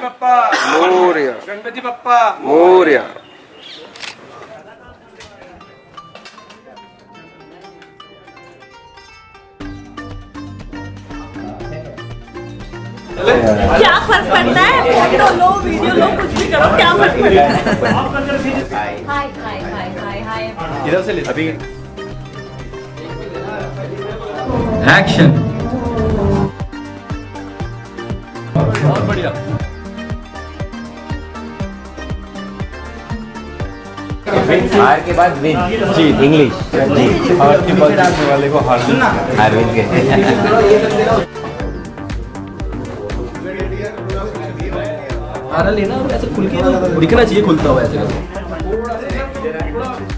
बाप्पा। मोर्या। गणपती बाप्पा। मोर्या। क्या फ़र्क पड़ता है? फ़ोटो लो वीडियो लो कुछ भी करो क्या फ़र्क पड़ता है? हाय हाय हाय हाय हाय इधर से ले अभी एक्शन बहुत बढ़िया। हार के बाद विन जी इंग्लिश जी. हार के बाद जीतने वाले को हार हार विन के. हारा लेना ऐसे खुल के दिखना चाहिए खुलता हुआ ऐसे।